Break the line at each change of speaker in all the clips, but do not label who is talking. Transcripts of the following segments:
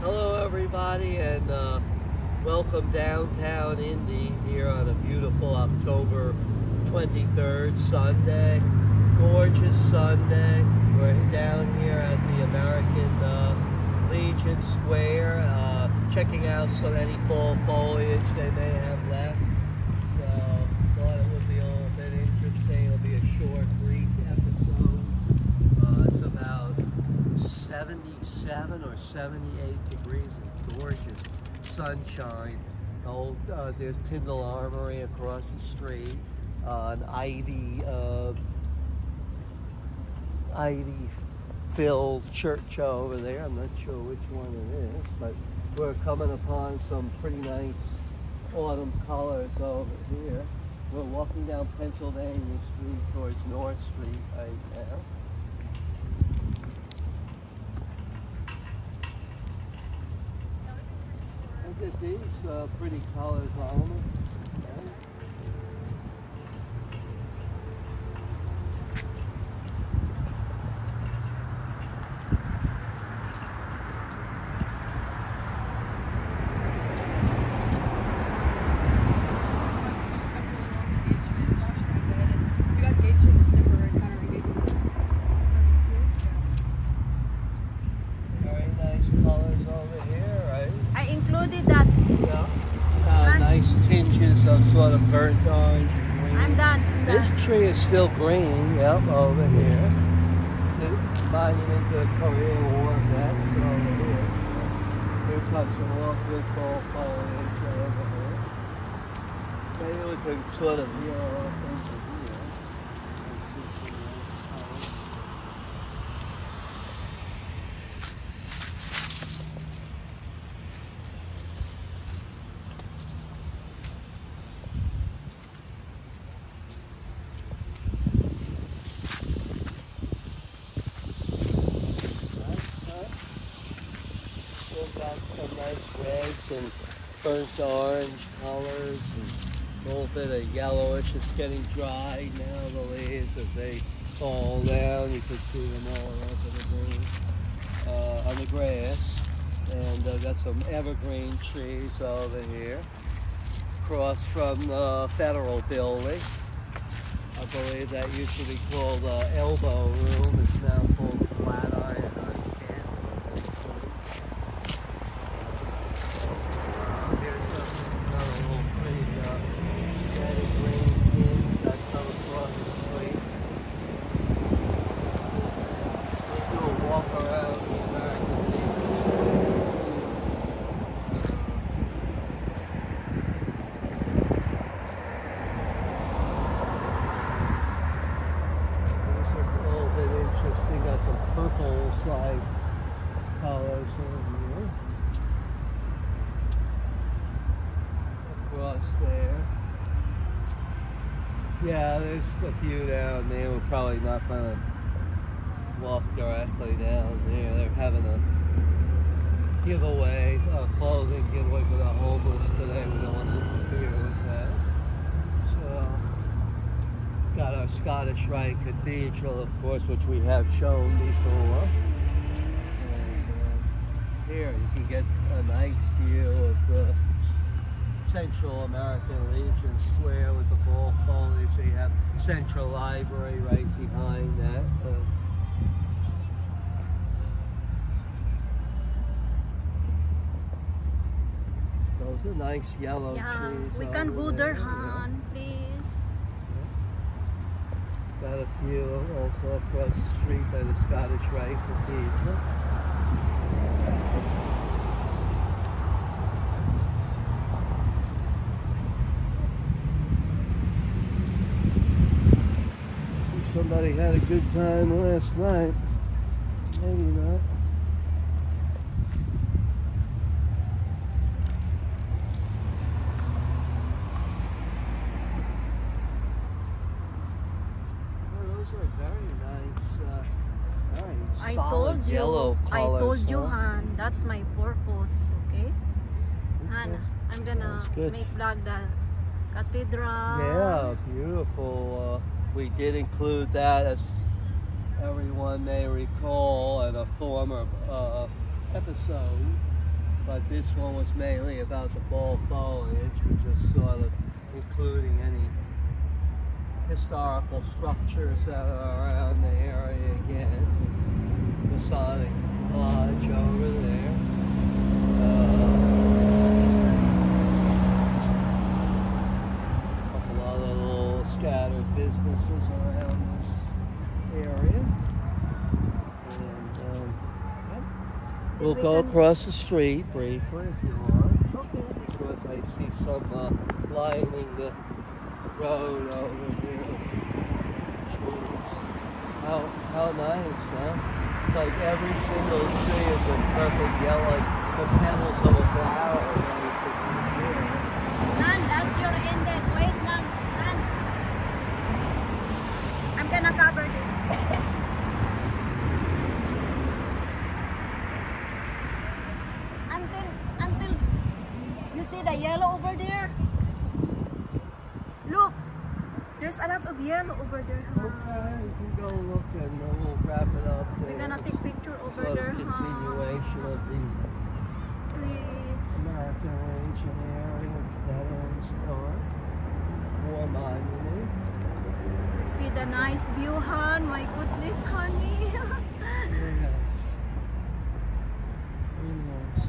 Hello, everybody, and uh, welcome downtown Indy here on a beautiful October 23rd Sunday. Gorgeous Sunday. We're down here at the American uh, Legion Square, uh, checking out some any fall foliage they may have left. So, thought it would be a little bit interesting. It'll be a short, brief episode. Uh, it's about 77 or 78 degrees and gorgeous sunshine. Old, uh, there's Tyndall Armory across the street. An ivy, uh, ivy filled church over there. I'm not sure which one it is, but we're coming upon some pretty nice autumn colors over here. We're walking down Pennsylvania Street towards North Street right now. At these uh, pretty colors on them. Yeah. Very nice colors over here, right?
I included that.
Yeah. Uh, nice tinges of sort of burnt orange and green.
I'm done. I'm
This
done.
Tree is still green, yep, over here. The monument to the Korean War vets over here. Here comes some more good fall foliage over here. Maybe we could sort of veer off into here. and see some nice colors. Still got some reds and burnt orange colors and a little bit of yellowish. It's getting dry now, the leaves, as they fall down. You can see them all over the green, uh, on the grass. And uh, got some evergreen trees over here. Across from the federal building. I believe that used to be called uh, Elbow Room. It's now called Flatiron on campus. Here's another little pretty uh, red and green kids that's some across the street. We'll do a walk around the American Legion Square. These are a little bit interesting. Got some purple side colors over here. Across there. Yeah, there's a few down there. We're probably not gonna walk directly down there. They're having a giveaway, a clothing giveaway for the homeless today. We don't want to interfere with that. So got our Scottish Rite Cathedral, of course, which we have shown before. And, uh, here you can get a nice view of the Central American Legion Square with the fall foliage. So you have Central Library right behind that. Uh, those are nice yellow
Yeah,
trees.
we can go there,
yeah.
Han, please.
Got a few also across the street by the Scottish Rite Cathedral. See, somebody had a good time last night. Maybe not. Those are very nice. Uh, very
I told you. I told you. Han. That's my purpose. Okay, Han. I'm gonna make vlog the cathedral.
Yeah, beautiful. Uh, we did include that, as everyone may recall, in a former uh, episode but this one was mainly about the fall foliage, which is sort of including any historical structures that are around the area again. Masonic Lodge over there. Uh, couple other little scattered businesses around this area. And um, we'll go across the street briefly if you want
Okay.
because I see some uh, lining the road over here. Trees. How, how nice, huh? It's like every single tree is a perfect yellow, like the petals of a flower. everything.
Nan, that's your. Wait lang. Nan. I'm gonna cover this. Until, until you see the yellow over there. Look, there's a lot of yellow over there. huh?
Okay, you can go look and then we'll wrap it up.
We're gonna take picture over
sort
there,
of
huh?
continuation of the
Please.
American Engineering Veterans Park War Monument.
You see the nice view, hon. My goodness, honey.
Very nice. Very nice.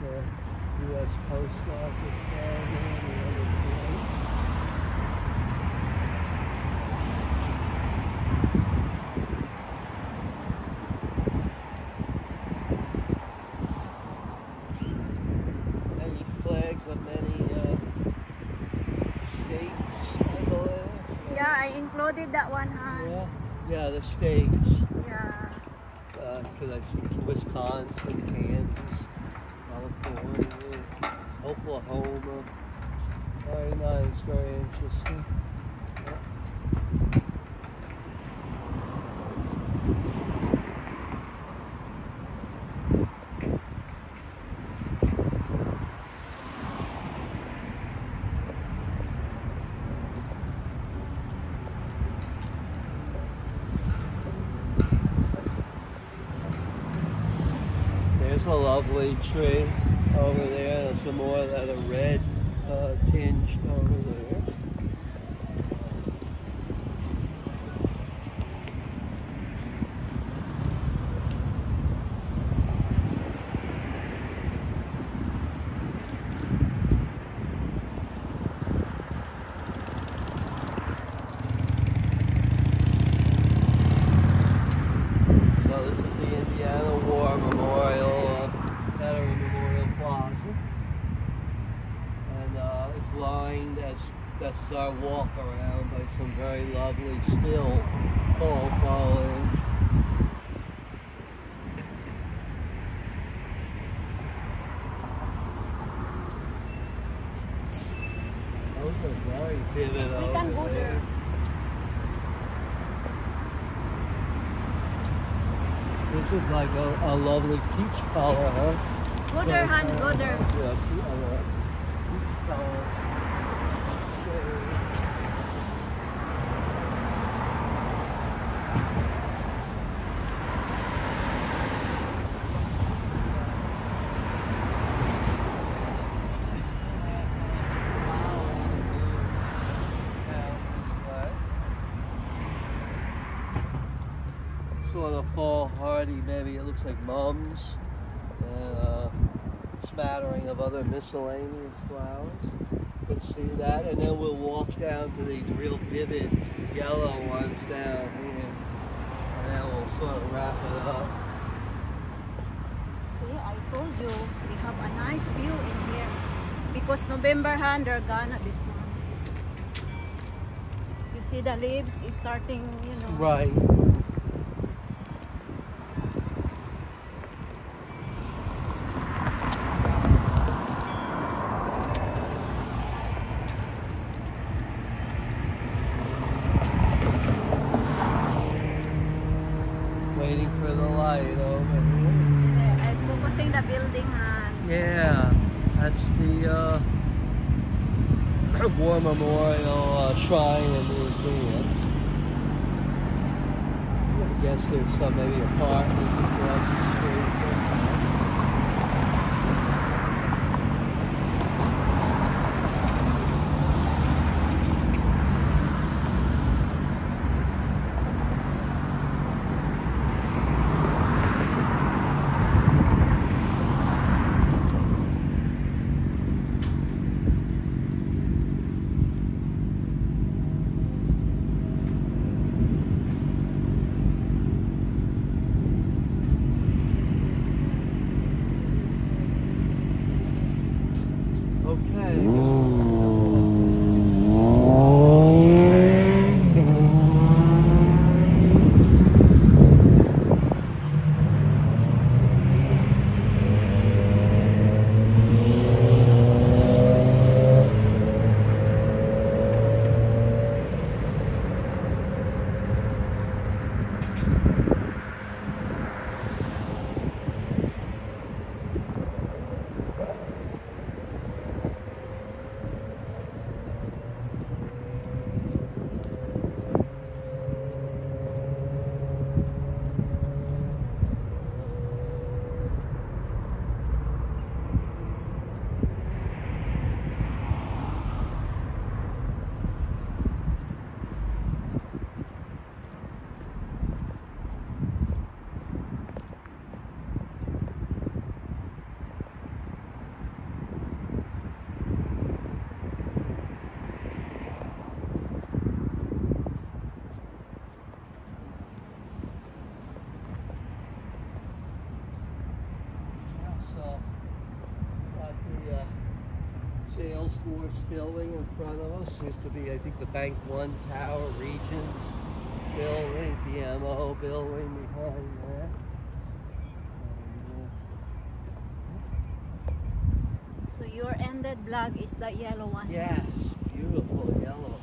The U.S. Post Office down there, the other. Many flags of many uh, states, I believe.
yeah, I included that one, hon.
Yeah, yeah, the states.
Yeah.
Because I see Wisconsin, Kansas, California, Oklahoma. Very nice, very interesting. There's a lovely tree over there. There's some more that are red uh, tinged over there. So this is the Indiana War Memorial, uh, Veteran Memorial Plaza. And uh, it's lined as that's our walk around by some very lovely still fall foliage. Those are very vivid
We can go there.
This is like a, a lovely peach color, huh?
Go there, hon. Go there.
Yeah, pe- uh, peach color. Fall hardy, maybe it looks like mums and a smattering of other miscellaneous flowers. You'll see that, and then we'll walk down to these real vivid yellow ones down here, and then we'll sort of wrap it up.
See, I told you we have a nice view in here. Because November hand they're gone at this one. You see the leaves is starting, you know.
Right. Waiting for the light over here.
Yeah, I'm focusing the building hand.
Yeah, that's the uh, War Memorial uh, Shrine and Museum. I guess there's some maybe apartments across the street. Salesforce building in front of us. Used to be, I think, the Bank One Tower, Regions building, BMO building behind there.
So your ended vlog is that yellow one.
yes, beautiful yellow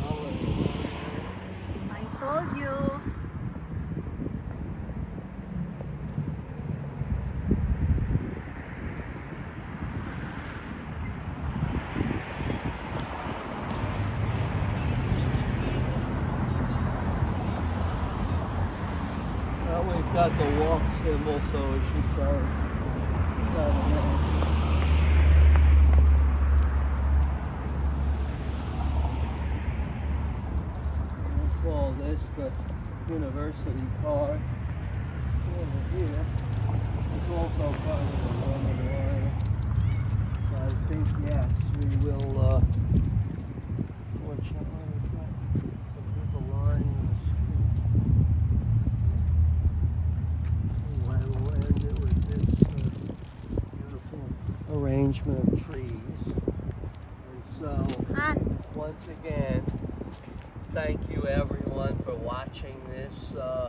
colors.
I told you.
Well, we've got the walk symbol, so it should ahead. We'll call this the University Park. Over here. It's also part of the Roman area. I think, yes, we will, uh, fortunately, we've got some people lining the street. I will end it with this uh, beautiful arrangement of trees. And so,
Han,
once again, thank you everyone for watching this uh,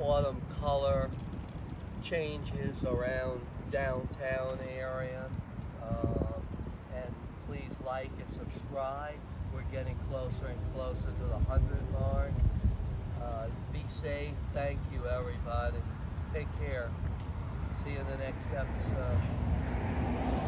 autumn color changes around downtown area. Uh, and please like and subscribe. We're getting closer and closer to the 100 mark. Uh, be safe. Thank you, everybody. Take care. See you in the next episode.